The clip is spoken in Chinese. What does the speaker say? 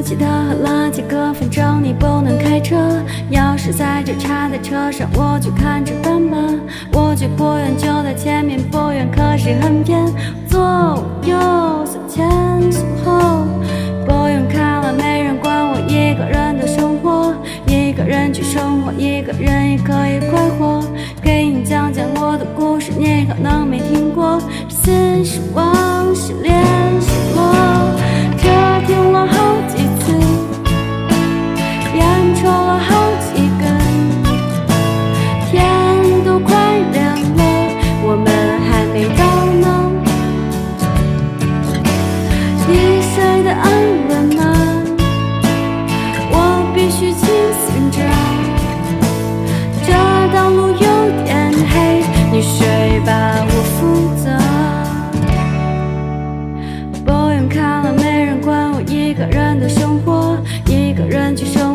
了，反正你不能开车。钥匙在这插在车上，我就看着办吧。我家不远就在前面，不远可是很偏。左右向前向后，不用看了，没人管我一个人的生活，一个人去生活，一个人也可以快活。给你讲讲我的故事，你可能没听过。这心是往安稳吗？我必须清醒着。这道路有点黑，你睡吧，我负责。不用看了，没人管我一个人的生活一个人去生